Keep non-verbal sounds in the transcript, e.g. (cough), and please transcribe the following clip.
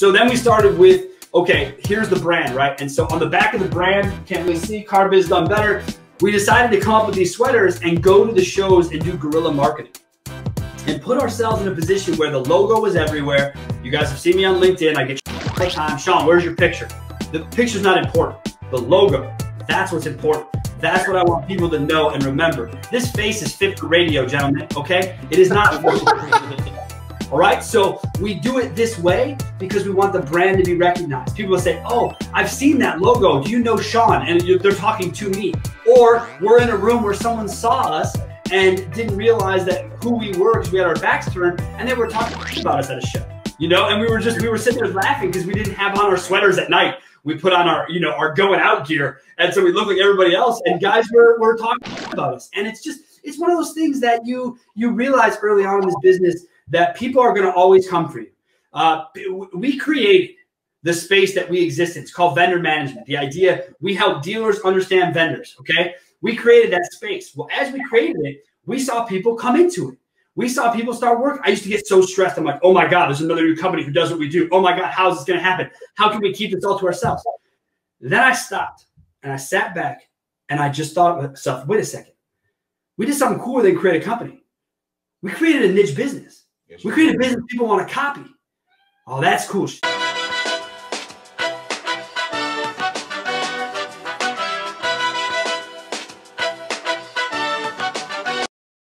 So then we started with, okay, here's the brand, right? And so on the back of the brand, can't really see, Carbiz done better. We decided to come up with these sweaters and go to the shows and do guerrilla marketing and put ourselves in a position where the logo was everywhere. You guys have seen me on LinkedIn. I get all the time. Sean, where's your picture? The picture's not important. The logo, that's what's important. That's what I want people to know and remember. This face is fit for radio, gentlemen, okay? It is not. (laughs) All right, so we do it this way because we want the brand to be recognized. People will say, Oh, I've seen that logo. Do you know Sean? And they're talking to me. Or we're in a room where someone saw us and didn't realize that who we were because we had our backs turned and they were talking about us at a show. You know, and we were just we were sitting there laughing because we didn't have on our sweaters at night. We put on our, you know, our going out gear. And so we look like everybody else. And guys were, were talking about us. And it's just it's one of those things that you you realize early on in this business that people are going to always come for you. Uh, we created the space that we exist in. It's called vendor management. The idea we help dealers understand vendors. Okay, we created that space. Well, as we created it, we saw people come into it. We saw people start work. I used to get so stressed. I'm like, oh my God, there's another new company who does what we do. Oh my God, how is this going to happen? How can we keep this all to ourselves? Then I stopped and I sat back and I just thought to myself, wait a second. We did something cooler than create a company. We created a niche business. We created a business people want to copy. Oh, that's cool.